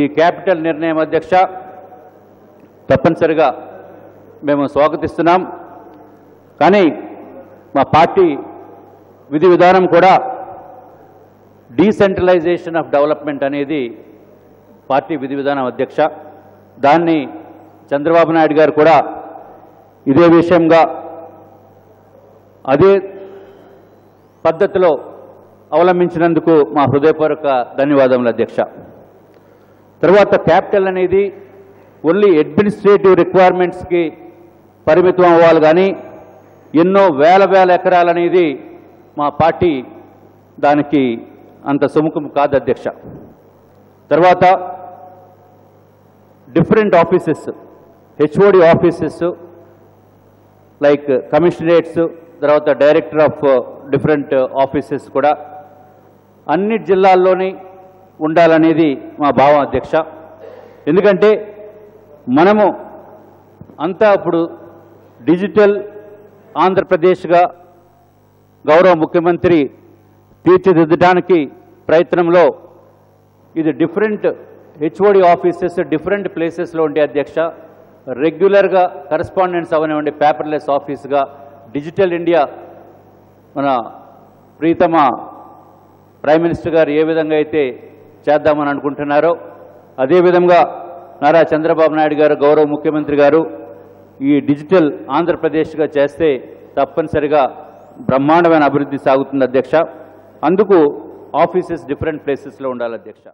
ఈ క్యాపిటల్ నిర్ణయం అధ్యక్ష తప్పనిసరిగా మేము స్వాగతిస్తున్నాం. కానీ మా పార్టీ విధి విధానం కూడా డీసెంట్రలైజేషన్ ఆఫ్ డెవలప్మెంట్ అనేది పార్టీ విధి విధానం అధ్యక్ష. దాన్ని చంద్రబాబు నాయుడు గారు కూడా ఇదే విషయంగా అదే పద్ధతిలో అవలంబించినందుకు మా హృదయపూర్వక ధన్యవాదములు అధ్యక్ష. తర్వాత క్యాపిటల్ అనేది ఓన్లీ అడ్మినిస్ట్రేటివ్ రిక్వైర్మెంట్స్కి పరిమితం అవ్వాలి కానీ ఎన్నో వేల వేల ఎకరాలనేది మా పార్టీ దానికి అంత సుముఖం కాదు అధ్యక్ష. తర్వాత different offices HOD offices like commissionerates తర్వాత డైరెక్టర్ ఆఫ్ డిఫరెంట్ ఆఫీసెస్ కూడా. అన్ని జిల్లాల్లోని ఉండాలనేది మా భావం అధ్యక్ష. ఎందుకంటే మనము అంతా ఇప్పుడు డిజిటల్ ఆంధ్రప్రదేశ్గా గౌరవ ముఖ్యమంత్రి తీర్చిదిద్దడానికి ప్రయత్నంలో ఇది డిఫరెంట్ హెచ్ఓడి ఆఫీసెస్ డిఫరెంట్ ప్లేసెస్లో ఉండే అధ్యక్ష. రెగ్యులర్గా కరస్పాండెన్స్ అవనివ్వండి పేపర్లెస్ ఆఫీస్గా డిజిటల్ ఇండియా మన ప్రీతమ ప్రైమ్ మినిస్టర్ గారు ఏ విధంగా అయితే చేద్దామని అనుకుంటున్నారో అదేవిధంగా నారా చంద్రబాబు నాయుడు గారు గౌరవ ముఖ్యమంత్రి గారు ఈ డిజిటల్ ఆంధ్రప్రదేశ్గా చేస్తే తప్పనిసరిగా బ్రహ్మాండమైన అభివృద్ధి సాగుతుంది అధ్యక్ష. అందుకు ఆఫీసెస్ డిఫరెంట్ ప్లేసెస్లో ఉండాలి అధ్యక్ష.